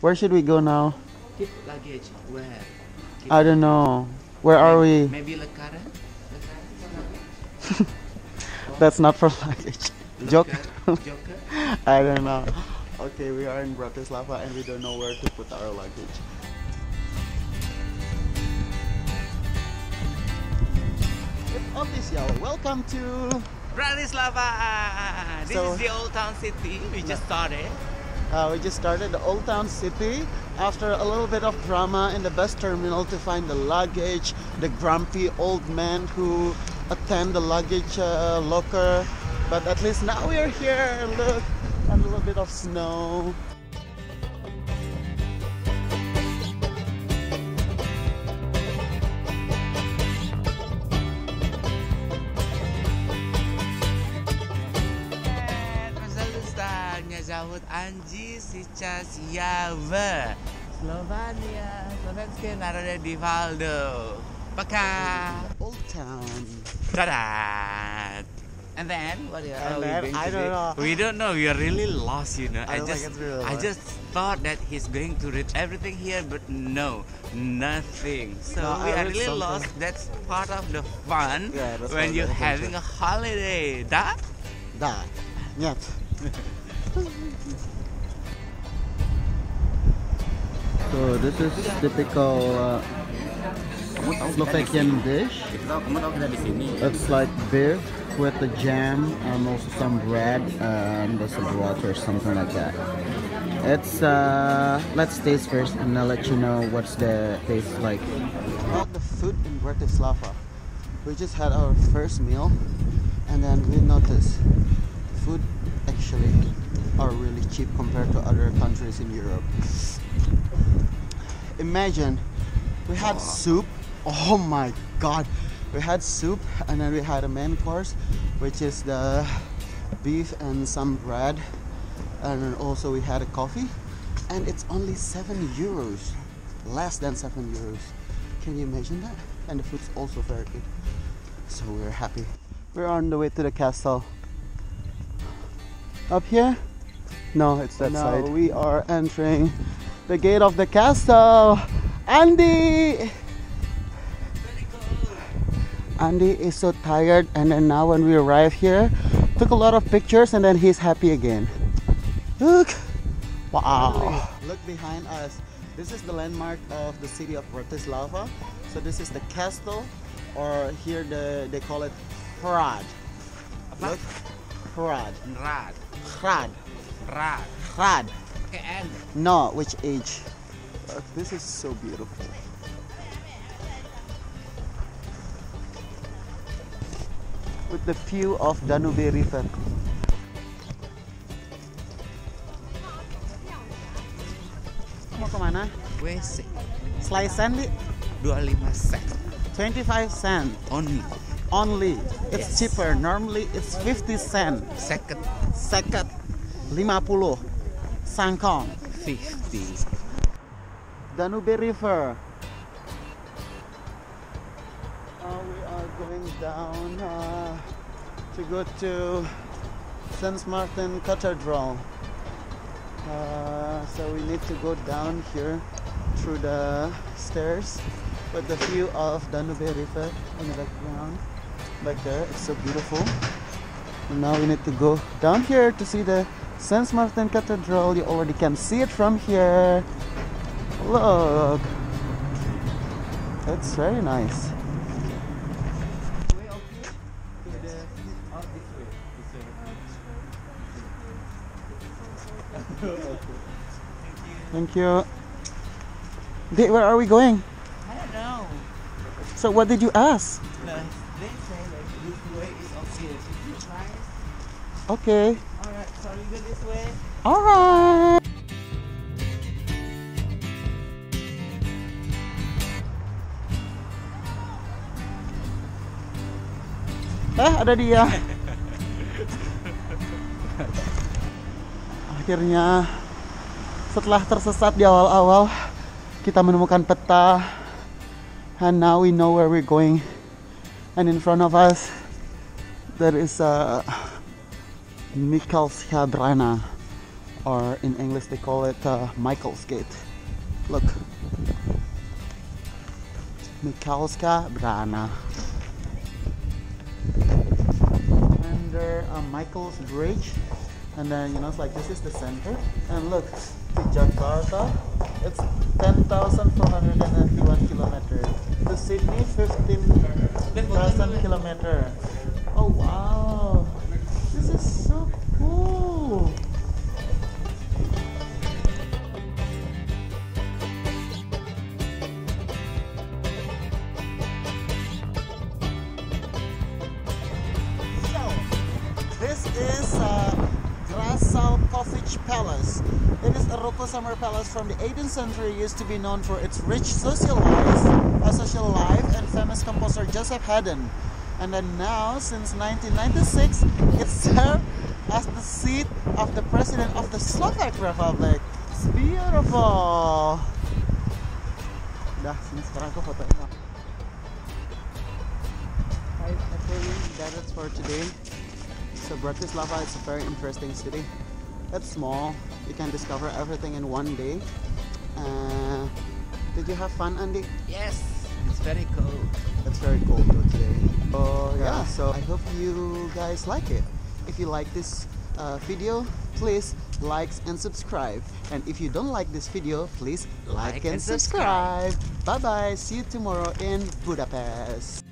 Where should we go now? Keep luggage where? Keep I don't know. Where are we? Maybe Lekara? That's not for luggage. Joke. Joker? Joker? I don't know. Okay, we are in Bratislava and we don't know where to put our luggage. It's official. Welcome to. Bratislava! This So- is the old town city. We just started. Uh, we just started the Old Town City after a little bit of drama in the bus terminal to find the luggage, the grumpy old man who attend the luggage uh, locker. But at least now we are here. Look, a little bit of snow. mencabut Anji Sicasia Slovenia Slovenské národné divadlo Paka Old Town ta And then what are then, we going I to don't do? know. We don't know. We are really lost, you know. I, I just I just thought that he's going to read everything here, but no, nothing. So no, we I are really something. lost. That's part of the fun yeah, when you're having a holiday. Da? Da. Нет. So this is typical uh, Slovakian dish. It's like beef with the jam and also some bread and some water or something like that. It's uh let's taste first and I'll let you know what's the taste like. About the food in Bratislava. We just had our first meal and then we noticed food actually are really cheap compared to other countries in Europe. Imagine we had soup. Oh my god. We had soup and then we had a main course which is the beef and some bread and then also we had a coffee and it's only 7 euros. Less than 7 euros. Can you imagine that? And the food's also very good. So we're happy. We're on the way to the castle. Up here? No, it's that side. We are entering the gate of the castle. Andy! Andy is so tired, and then now when we arrive here, took a lot of pictures, and then he's happy again. Look! Wow! Look behind us. This is the landmark of the city of Bratislava. So this is the castle, or here the, they call it Hrad. Look, Hrad. Rad, Hrad. rad. Hrad. Okay, and No, which age? Look, this is so beautiful. With the view of Danube River. Mau kemana? WC Slice sand, Di? 25 sen 25 cent only. Only. It's Yes. cheaper. Normally it's 50 cent. Second Seket 50. Sangkong. 50. Danube River. Uh, we are going down uh, to go to St. Martin Cathedral. Uh, so we need to go down here through the stairs with the view of Danube River in the background. Back there, it's so beautiful. And now we need to go down here to see the St. Martin Cathedral. You already can see it from here. Look, it's very nice. Thank you. Where are we going? I don't know. So what did you ask? No, they say like this way is you try? Okay. Alright, so go this way. All right. Eh, ada dia. Akhirnya setelah tersesat di awal-awal, kita menemukan peta. And now we know where we're going. And in front of us there is a Michalská brána or in English they call it uh, Michael's Gate. Look, Michalská brána. And there, uh, Michael's Bridge, and then you know it's like this is the center. And look, to Jakarta, it's 10,491 kilometers. To Sydney, 15,000 kilometers. Oh wow, this is so cool. So, this is Grasau Kovic Palace. It is a Rococo summer palace from the 18th century. Used to be known for its rich social life, social life, and famous composer Joseph Haydn. And then now, since 1996, it served as the seat of the president of the Slovak Republic. It's beautiful. Dah, sini sekarang aku fotoin lah. Hi, that is for today. So Bratislava is a very interesting city. It's small. You can discover everything in one day. Uh, did you have fun, Andy? Yes, it's very cold. It's very cold though today. Oh yeah. So I hope you guys like it. If you like this uh, video, please like and subscribe. And if you don't like this video, please like, Like and and subscribe. subscribe. Bye bye. See you tomorrow in Budapest.